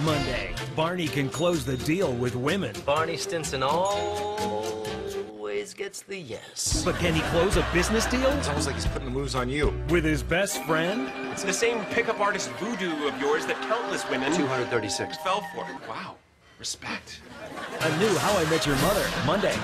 Monday, Barney can close the deal with women. Barney Stinson always gets the yes. But can he close a business deal It's almost like he's putting the moves on you. with his best friend? It's the same pickup artist voodoo of yours that countless women 236. fell for. Wow. Respect. A new How I Met Your Mother, Monday.